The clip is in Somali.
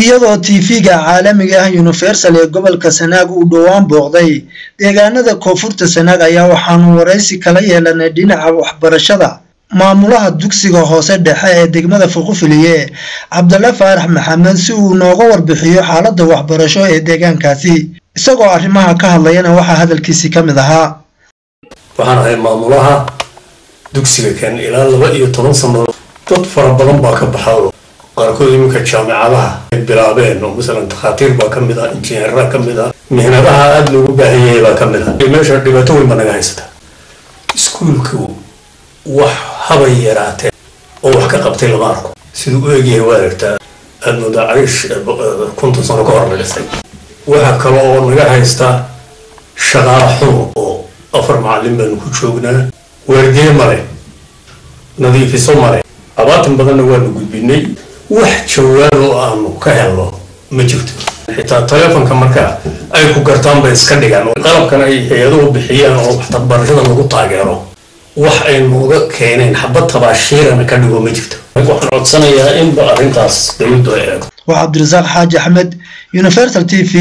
iyadoo tv-ga caalamiga ah universal ee gobolka sanaag uu dhowaan booqday deegaanada koonfurta sanaag ayaa waxaanu waraysi kala yeelanay dhinaca waxbarashada. Maamulaha dugsiga hoose dhexe ee degmada fuqufiliye cabdalla faarax maxamed si uu nooga warbixiyo xaaladda waxbarasho ee deegaankaasi. Isagoo arrimaha ka hadlayana waxaa hadalkiisii ka mid ahaa. Waxaan ahay maamulaha dugsiga kan ilaa laba iyo toban sannadood. Dad fara badan baa ka baxa oo qaarkood iminka jaamicadaha ay bilaabeen oo masalan takhaatiir baa ka mid ah injineeraha ka mid ah mihnadaha aada loogu baahan yahay baa ka mid ah. Meesha dhibaato weyn baa naga haysata. Iskuulku wax habay yaraatee oo wax ka qabtay lama arko. Siduu u egyahay waa aragtaa aada moodaa cariish konton sano ka hor la dhistay waxaa kale oo naga haysta shaqaala xun oo afar macallin baanu ku joognaa. Waardiye male nadiifiso male abaatan badanna waanu gudbinay wax jawaab oo aanu ka helno ma jirto. Xitaa taleefonka marka ay ku gartaan bay iska dhigaan. Qalabkan ay hay'aduhu bixiyaan oo waxbarashada lagu taageero wax ay nooga keeneen xabad tabaashiirana ka dhigo ma jirto. Waxaan codsanayaa inba arrintaas dowladdu ay eegto. Waa cabdirasaaq xaaji axmed universal t v